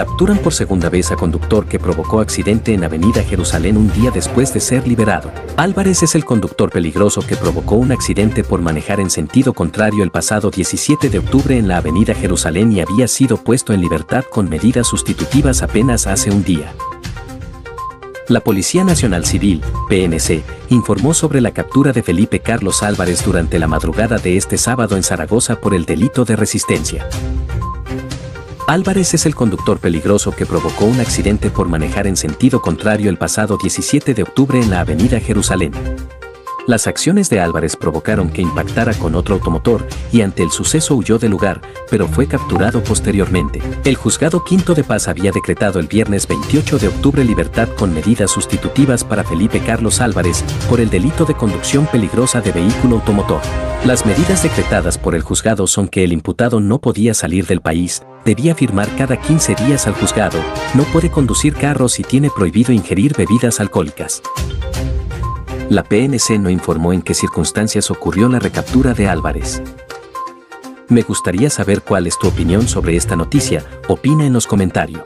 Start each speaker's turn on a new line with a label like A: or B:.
A: Capturan por segunda vez a conductor que provocó accidente en Avenida Jerusalén un día después de ser liberado. Álvarez es el conductor peligroso que provocó un accidente por manejar en sentido contrario el pasado 17 de octubre en la Avenida Jerusalén y había sido puesto en libertad con medidas sustitutivas apenas hace un día. La Policía Nacional Civil, PNC, informó sobre la captura de Felipe Carlos Álvarez durante la madrugada de este sábado en Zaragoza por el delito de resistencia. Álvarez es el conductor peligroso que provocó un accidente por manejar en sentido contrario el pasado 17 de octubre en la Avenida Jerusalén. Las acciones de Álvarez provocaron que impactara con otro automotor y ante el suceso huyó del lugar, pero fue capturado posteriormente. El juzgado quinto de paz había decretado el viernes 28 de octubre libertad con medidas sustitutivas para Felipe Carlos Álvarez por el delito de conducción peligrosa de vehículo automotor. Las medidas decretadas por el juzgado son que el imputado no podía salir del país, debía firmar cada 15 días al juzgado, no puede conducir carros y tiene prohibido ingerir bebidas alcohólicas. La PNC no informó en qué circunstancias ocurrió la recaptura de Álvarez. Me gustaría saber cuál es tu opinión sobre esta noticia, opina en los comentarios.